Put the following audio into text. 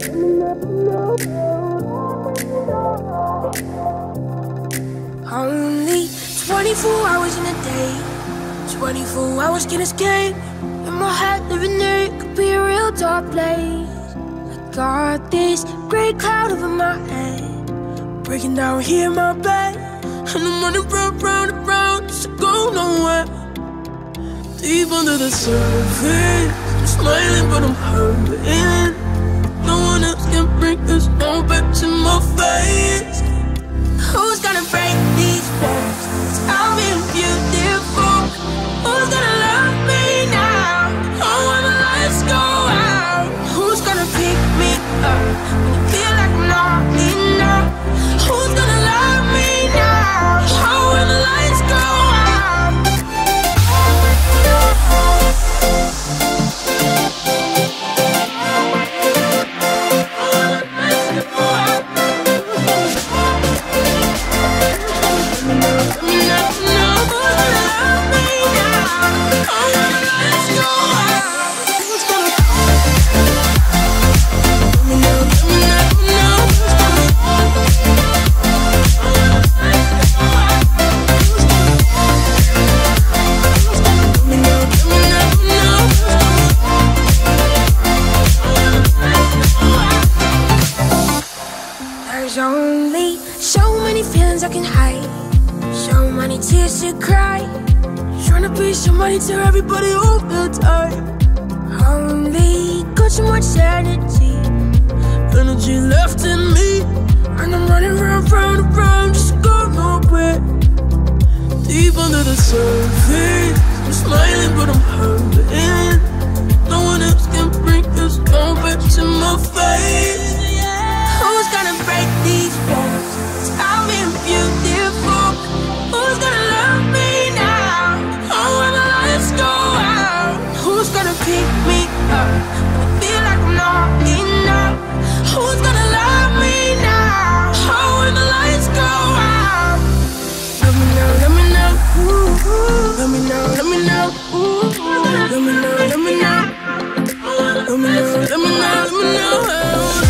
Only 24 hours in a day, 24 hours can escape. In my head, living there could be a real dark place. I got this gray cloud over my head, breaking down here in my bed. And I'm running round, round, and round, just to go nowhere. Deep under the surface, I'm smiling, but I'm hurting. Else can bring this back to my face. Who's gonna break these walls? If you beautiful. Who's gonna love me now? Oh, when the lights go out. Who's gonna pick me up when you feel like I'm not enough? Feelings I can hide, so many tears to cry. Trying to be somebody to everybody all the time. Only got so much energy, energy left in me, and I'm running round, round, round, just to go nowhere. Deep under the surface, I'm smiling but I'm hurting. Let me know, let me know,